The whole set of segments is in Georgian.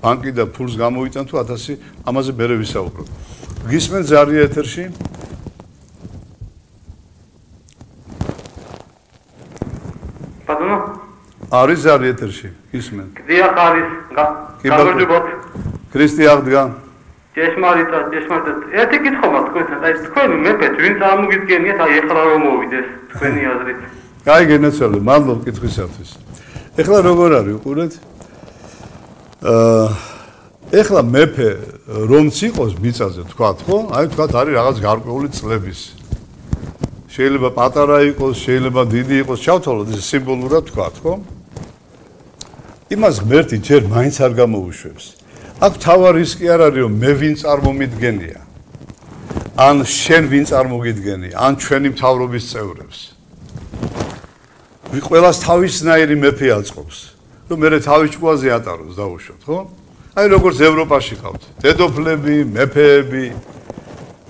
ბანკი და ფულს გამოიტან თუ 1000 ამაზე მერე ვისაუბროთ. გისმენ ზარია ეთერში? ბატონო არის ზარია ეთერში? გისმენ? დიახ არის. გაგორჯობოთ. ქრისტე აღდგა. ჭეშმარიტად, ჭეშმარიტად. ერთი კითხვა თქვენთან, აი თქვენი მეფეთ ვინ წარმოგიდგენიათ აი ეხლა რომ მოვიდეს თქვენი აზრით? კაი გენაცვალე, მადლობა კითხვისათვის. ეხლა როგორ არის უყურეთ? ეხლა მეფე რომც იყოს მიწაზე თქვა ხო? აი თქვა არის რაღაც გარკვეული წლების. შეიძლება პატარა იყოს, შეიძლება დიდი იყოს, ჩავთვალოთ ეს სიმბოლურად თქვა ხო? იმას ღმერთი ჯერ მაინც არ გამოუშვებს. აქ თავი რისკი არ არის რომ მე ვინ წარმომიდგენია. ან შენ ვინ წარმოგიდგენია, ან ჩვენი მთავრობის წევრებს. ვი ყველას თავისნაირი მეფე აწყობს. რომ მე თავი ჭკუაზე ატაროს დაუშვოთ, ხო? აი როგორც ევროპაში ყავთ, დედოფლები, მეფეები,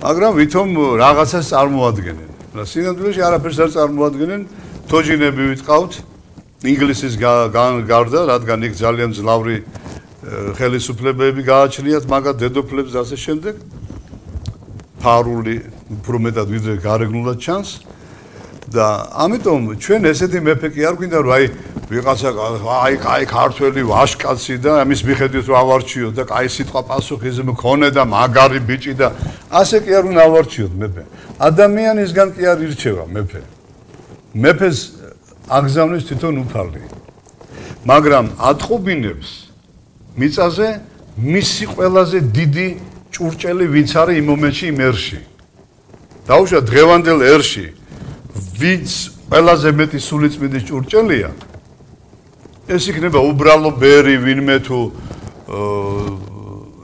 მაგრამ ვითომ რაღაცას წარმოადგენენ. რა სინამდვილეში არაფერს არ წარმოადგენენ, თოჯინები ვიტყავთ ინგლისის გარდა, რადგან იქ ძალიან ძლავრი ხელისუფლებები გააჩნიათ მაგათ დედოფლებს და ასე შემდეგ. ფარული უფრო მეტად ვიდრე გარეგნულად ჩანს. და ამიტომ ჩვენ ესეთი მეფე კი არ გვინდა რომ აი ვიღაცა აი აი ქართველი ვაშკაცი და ამის მიხედვით რომ ავარჩიოთ და აი სიტყვა პასუხი ზე მქონე და მაგარი ბიჭი და ასე კი არ უნდა ავარჩიოთ მეფე. ადამიანისგან კი არ ირჩევა მეფე. მეფეს აგზავნის თვითონ უფალი. მაგრამ ატყობინებს მიწაზე მისი ყველაზე დიდი ჭურჭელი ვინც არის იმ მომენტში იმ ერში. დაუშვა დღევანდელ ერში. ვინც ყველაზე მეტი სულიწმიდის ჭურჭელია ეს იქნება უბრალო ბერი ვინმე თუ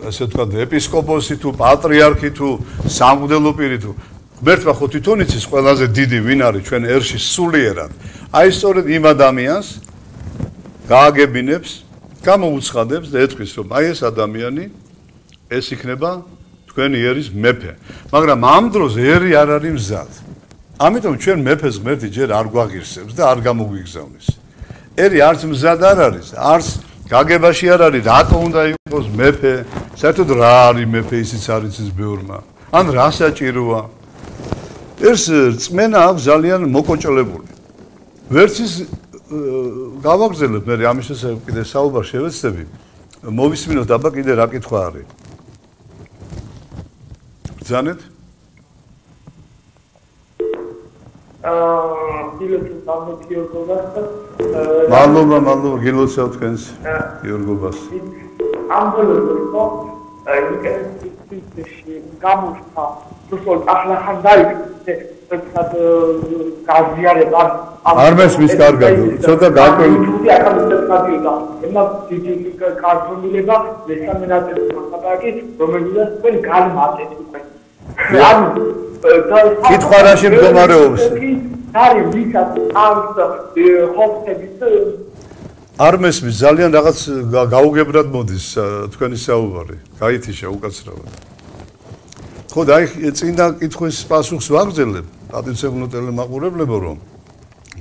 ასე თქვა ეპისკოპოსი თუ პატრიარქი თუ სამღვდელო პირი თუ. ღმერთმა ხო თვითონ იცის ყველაზე დიდი ვინ არის ჩვენ ერში სულიერად. აი სწორედ იმ ადამიანს გააგებინებს გამოუცხადებს და ეთქვის რომ აი ეს ადამიანი ეს იქნება თქვენი ერის მეფე. მაგრამ ამ დროს ერი არ არის მზად. ამიტომ ჩვენ მეფეს ღმერთი ჯერ არ გვაღირსებს და არ გამოგვიგზავნის. ერი არც მზად არ არის, არც გაგებაში არ არის, რატო უნდა იყოს მეფე? საერთოდ რა არის მეფე ისიც არის ის ბევრმა? ან რა საჭიროა? ეს წმენა აქვს ძალიან მოკოჭლებული. ვერც ის გავაგზელებ მე ამის შესაძლებელი კიდე საუბარ შევეცდები. მოვისმინოთ აბა კიდე რა კითხვა არის? ბრძანეთ? მადლობა, მადლობა გილოცავ თქვენს გიორგობას. ამ დროს ხო ინტერნეტში გამოსთა თვითონ ახლა ხან დაიწყე ერთად გაზიარება არ მესმის კარგად ცოტა გაკველი თუდი ახალ სტატიოდა ემა დიდი კარგულება მესამე ნაწილი ხაბაგი რომელსაც თქვენ განმარტეთ უკვე ანუ კითხვა რაში მდგომარეობს? არის ვისაც ამს ხოფთებით არ მესმის ძალიან რაღაც გაუგებრად მოდის თქვენი საუბარი. გაითიშა უკაცრავად. ხო და აი წინდა კითხვის პასუხს ვაგრძელებ. პატრიცებულო ტელემაყურებლებო რომ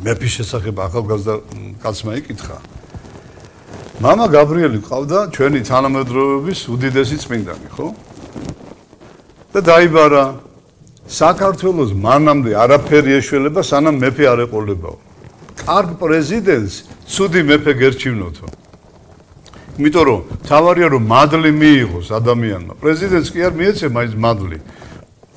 მეფის შესახებ ახალგაზრდა კაცმა იკითხა. мама გაბრიელი ყავდა ჩვენი თანამედროვეობის უდიდესი წმინდანი, ხო? და დაიბარა საქართველოს მანამდე არაფერი ეშველება სანამ მეფე არ ეყოლებაო. კარგ პრეზიდენტს ცუდი მეფე გერჩივნოთო. იმიტომ რომ თავარია რომ მადლი მიიღოს ადამიანმა. პრეზიდენტს კი არ მიეცემა ის მადლი.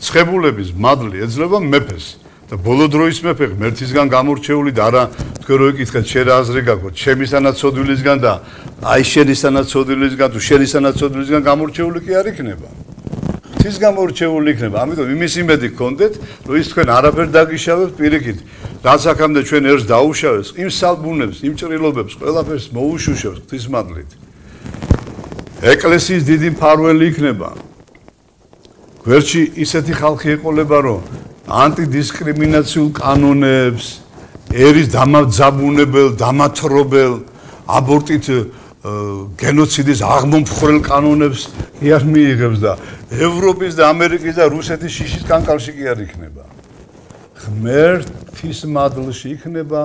ცხებულების მადლი ეძლევა მეფეს. და ბოლო დროის მეფე ღმერთისგან გამორჩეული და არა თქვენ რო იკითხეთ შენ რა აზრი გაქვთ ჩემისანაცოდვილისგან და აი შენისანაცოდვილისგან თუ შენისანაცოდვილისგან გამორჩეული კი არ იქნება. ღვთის გამორჩეული იქნება. ამიტომ იმის იმედი გქონდეთ, რომ ის თქვენ არაფერ დაგიშავებთ პირიქით. რაც აქამდე ჩვენ ერთს დაუშავეს, იმ სალბუნებს, იმ ჭრილობებს, ყველაფერს მოუშუშებს ღვთის მადლით. ეკლესიის დიდი მფარველი იქნება. გვერდში ისეთი ხალხი ეყოლება, რომ ანტიდისკრიმინაციულ კანონებს, ერის დამაძაბუნებელ, დამათრობელ, აბორტით გენოციდის აღმომფხრელ კანონებს კი არ მიიღებს და ევროპის და ამერიკის და რუსეთის შიშის კანკალში კი არ იქნება. ღმერთის მადლში იქნება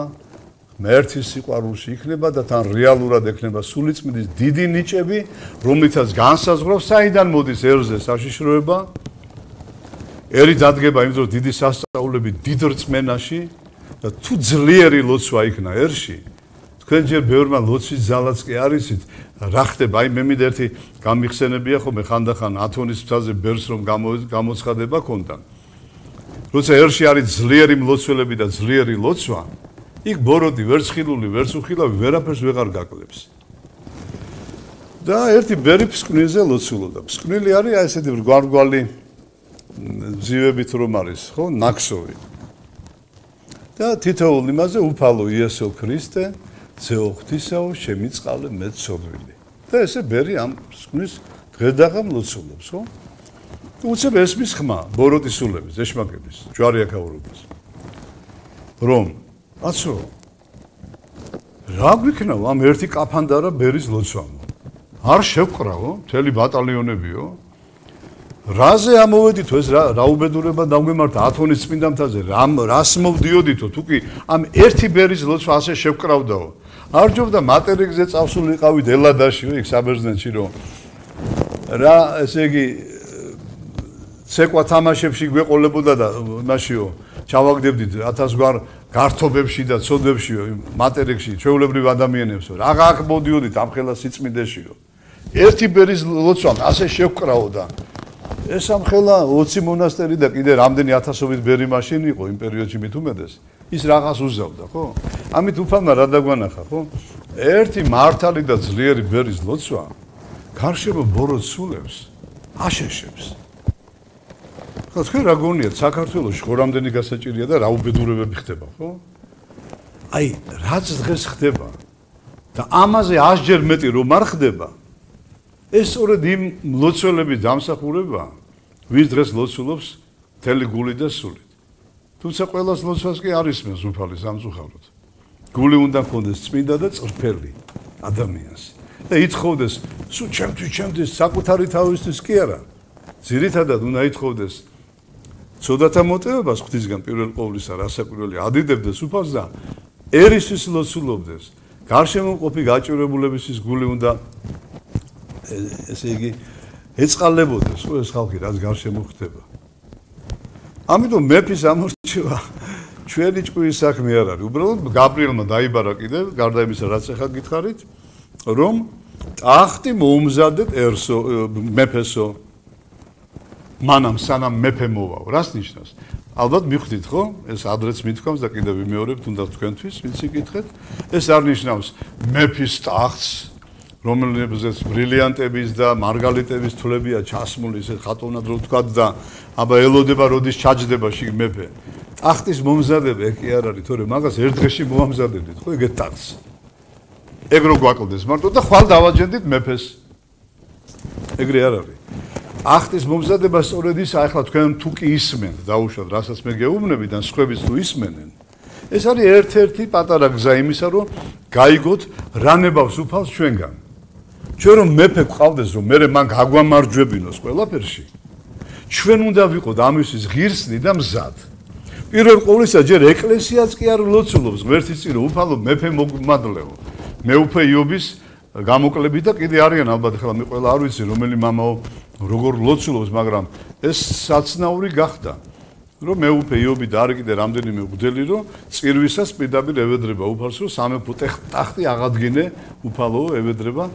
მერთის სიყვარულში იქნება და თან რეალურად ექნება სულიწმიდის დიდი ნიჭები, რომლითაც განსაზღვრავს საიდან მოდის ერზე საშიშროება. ერი დადგება იმ დროს დიდი სასწაულები დიდ რწმენაში და თუ ძლიერი ლოცვა იქნა ერში, თქვენ ჯერ ბევრმა ლოცვის ძალაც კი არისით, რა ხდება? აი მე მინდა ერთი გამიხსენებია ხოლმე ხანდახან ათონის ფსაზე ბერს რომ გამოცხადება კონთან. როცა ერში არის ძლიერი მლოცველები და ძლიერი ლოცვა, იქ ბოროტი ვერც ხილული, ვერც უხილავი ვერაფერს ვეღარ გაკლებს. და ერთი ბერი ფსკვნილზე ლოცულობდა. ფსკვნილი არის აი ესეთი რგვარგვალი ძივებით რომ არის, ხო? ნაქსოვი. და თითოეულ იმაზე უფალო იესო ქრისტე, ძეო ღვთისაო, შემიწყალე მე ცოდვილი. და ესე ბერი ამ ფსკვნილს დღედაღამ ლოცულობს, ხო? უცებ ესმის ხმა, ბოროტის სულების, ეშმაკების, ჯვარი აკაურობას. რომ აცო რა გვიქნაო ამ ერთი კაფანდარა ბერის ლოცვამ არ შევყრავო მთელი ბატალიონებიო რაზე ამოვედითო ეს რა რაუბედურება დაგვემართა ათონის წმინდამთაზე რა რას მოვდიოდითო თუ კი ამ ერთი ბერის ლოცვა ასე შევყრავდაო არ ჯობდა მატერიკზე წავსულიყავით ელადაშიო იქ საბერძნეთში რომ რა ესე იგი ცეკვა თამაშებში გვეყოლებოდა და მაშიო ჩავაგდებდით 1000 გვარ გართობებში და ცოდვებში მატერიკში ჩვეულებრივ ადამიანებს. რაღა აქ მოდიოდით ამ ხელა სიწმინდეშიო? ერთი ბერის ლოცვა ასე შევკრაო და ეს ამ ხელა 20 მონასტერი და კიდე რამდენი ათასობით ბერი მაშინ იყო იმ პერიოდში მით უმეტეს ის რაღაც უზავდა ხო ამით უფალმა რა დაგვანახა ხო ერთი მართალი და ძლიერი ბერის ლოცვა გარშემო ბოროტ სულებს აშეშებს ხო თქვენ რა გონიათ საქართველოს ხო რამდენი გასაჭირია და რა უბედურებები ხდება ხო? აი რაც დღეს ხდება და ამაზე 100 ჯერ მეტი რომ არ ხდება ეს სწორედ იმ ლოცველების დამსახურება ვის დღეს ლოცულობს თელი გული და სულით. თუმცა ყოველას ლოცვას კი არის მეს უფალი სამწუხაროდ. გული უნდა ქონდეს წმინდა და წრფელი ადამიანს და ითხოვდეს სულ ჩემთვის ჩემთვის საკუთარი თავისთვის კი არა. ძირითადად უნდა ითხოვდეს ცოდათა მოტევებას ღვთისგან პირველ ყოვლისა რასაკვირველი ადიდებდეს უფალს და ერისთვის ლოცულობდეს გარშემო ყოფი გაჭირებულებისთვის გული უნდა ესე იგი ეწყალებოდეს ხო ეს ხალხი რაც გარშემო ხდება ამიტომ მეფის ამორჩევა ჩვენი ჭკუის საქმე არ არის. უბრალოდ გაბრიელმა დაიბარა კიდე გარდა იმისა რაც ახლა გითხარით რომ ტახტი მოუმზადეთ ერსო მეფესო. მანამ სანამ მეფე მოვაო რას ნიშნავს? ალბათ მიხვდით ხო? ეს ადრეც მithქვამს და კიდევ ვიმეორებ თუნდაც თქვენთვის ვინც იკითხეთ ეს არ ნიშნავს მეფის ტახტს რომელზეც ბრილიანტების და მარგალიტების თვლებია ჩასმული ესე ხატოვნად რო თქვა და აბა ელოდება როდის ჩაჯდება შიგ მეფე. ტახტის მომზადება ეგ კი არ არის თორე მაგას ერთ დღეში მოამზადებდით ხო ეგეთ ტახტს. ეგ რო გვაკლდეს მარტო და ხვალ დავაჯენდით მეფეს. ეგრე არ არის. ახტის მომზადება სწორედ ის ახლა თქვენ თუ კი ისმენთ დაუშვათ რასაც მე გეუბნები და სხვაებიც თუ ისმენენ ეს არის ერთ-ერთი პატარა გზა იმისა რომ გაიგოთ რა ნებავს უფალს ჩვენგან ჩვენ რომ მეფე ყავდეს რომ მე მან გაგვამარჯვებინოს ყველაფერში ჩვენ უნდა ვიყოთ ამისთვის ღირსნი და მზად პირველ ყოვლისა ჯერ ეკლესიაც კი არ ლოცულობს ღერთის წინ უფალო მეფე მოგმადლეო მე უფე იობის გამოკლები და კიდე არიან ალბათ ახლა მე ყველა არ ვიცი რომელი მამაო როგორ ლოცულობს, მაგრამ ეს საცნაური გახდა. რომ მე უფე იობი და არ კიდე რამდენიმე უგდელი რომ წირვისას პირდაპირ ევედრება უფალს რომ სამეფო ტახტი აღადგინე უფალო ევედრება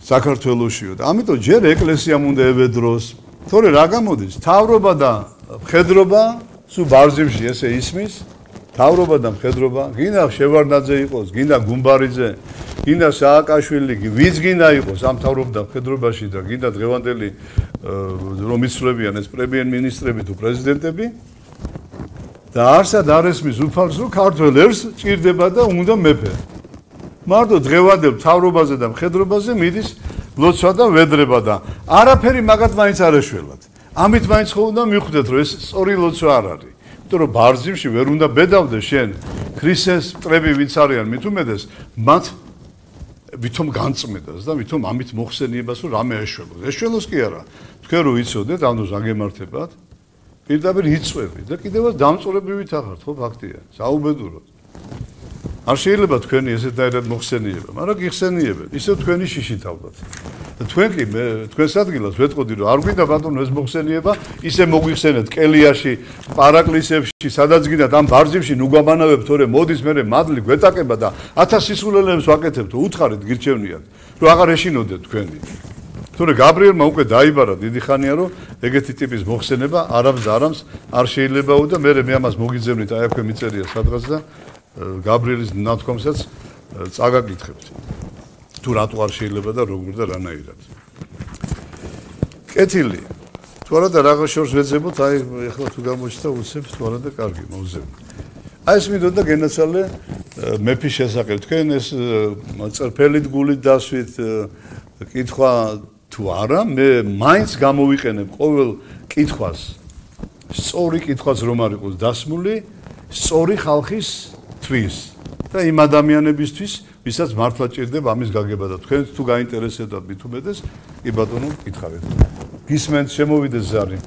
საქართველოსიო და ამიტომ ჯერ ეკლესიამ უნდა ევედროს თორე რა გამოდის? თავრობა და მხედრობა სულ ბარძიმში ესე ისმის. თავრობა და მხედრობა. გინდა შევარდაძე იყოს გინდა გუმბარიძე გინდა სააკაშვილი, ვიც გინდა იყოს ამ თავრობდა ფედრობაში და გინდა დღევანდელი რომ იცვლებიან ეს პრემიერ-მინისტრები თუ პრეზიდენტები. და არსად არესმის უფალს რომ ქართველებს ჭირდება და უნდა მეფე. მარტო დღევანდელ თავრობაზე და მხედრობაზე მიდის ლოცვა და ვედრება და არაფერი მაგათ მაინც არ ეშველათ. ამით მაინც ხო უნდა მიხვდეთ რომ ეს სწორი ლოცვა არ არის. იმიტომ რომ ბარძიმში ვერ უნდა ბედავდე შენ ქრისტეს ტრები ვინც არიან მით უმეტეს მათ ვითომ განწმედას და ვითომ ამით მოხსენიებას რომ რამე ეშველოს. ეშველოს კი არა. თქვენ რო იცოდეთ, ანუ ზაგემართებად პირდაპირ იწვევი და კიდევაც დამწურებივით ახართ, ხო ფაქტია. საუბედუროთ. არ შეიძლება თქვენი ესეთაერად მოხსენიება, მაგრამ გიხსენიებენ. ისევ თქვენი შიშით ალბათ. და თქვენ კი მე თქვენს ადგილას ვეტყოდი რომ არ გვინდა ბატონო ეს მოხსენიება, ისე მოგვიხსენეთ კელიაში, პარაკლისებში, სადაც გინდათ ამ ბარძიმში ნუგვამანავებ თორე მოდის მე მადლი გვეტაკება და 1000 სისულელებს ვაკეთებთ, უთხარით გირჩევნიათ, რომ აღარ ეშინოდეთ თქვენი. თორე გაბრიელმა უკვე დაიბარა დიდი ხანია რომ ეგეთი ტიპის მოხსენება არამს არამს არ შეიძლებაო და მე მე ამას მოგიძებნით აი აქვე მიწერია სადღაც და გაბრიელის ნათქვამსაც წაგაკითხებთ. თუ რატო არ შეიძლება და როგორ და რანაირად. კეთილი. თუ არა და რაღაც შორს ვეძებოთ, აი ეხლა თუ გამოჩნდა უცებ თუ არა და კარგი მოვზებნ. აი ეს მინდოდა გენაცვალე მეფის შესახებ. თქვენ ეს წერფელით გულით დასვით კითხვა თუ არა, მე მაინც გამოვიყენებ ყოველ კითხვას. სწორი კითხვას რომ არ იყოს დასმული, სწორი ხალხის თვის და იმ ადამიანებისთვის, ვისაც მართლა ჭირდება ამის გაგება და თქვენ თუ გაინტერესებდათ მithumedes, კი ბატონო, კითხავთ. გისმენთ, შემოვიდეს ზარი.